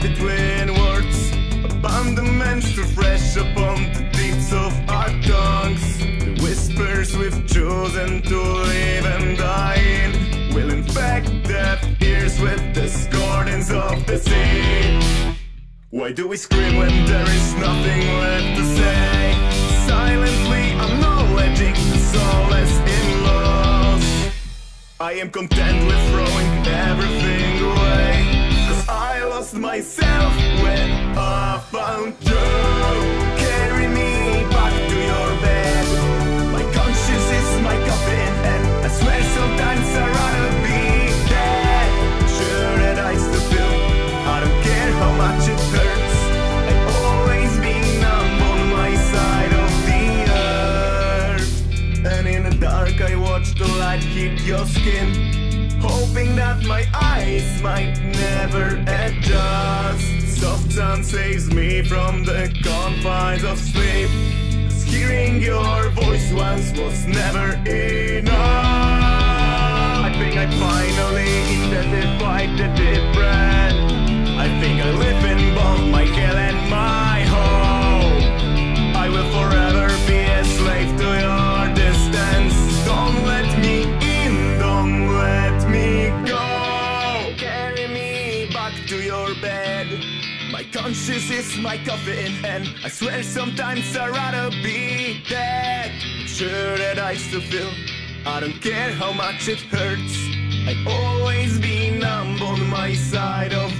between words. Abandonments to fresh upon the tips of our tongues. The whispers we've chosen to live and die in will infect deaf ears with the scornings of the sea. Why do we scream when there is nothing left to say? Silently acknowledging the solace in loss. I am content with throwing everything myself when I found you. Carry me back to your bed. My conscience is my coffin, and I swear sometimes I'd rather be dead. Sure that I still feel, I don't care how much it hurts. I've always been numb on my side of the earth. And in the dark, I watch the light hit your skin. Hoping that my eyes might never adjust. Sun saves me from the confines of sleep. 'Cause hearing your voice once was never enough. I think I finally identified the difference. I think I live in both my hell and my home. I will forever be a slave to your distance. Don't let me in, don't let me go. Carry me back to your bed. My conscience is my coffin, and I swear sometimes I'd rather be dead. Sure that I still feel, I don't care how much it hurts. I've always been numb on my side of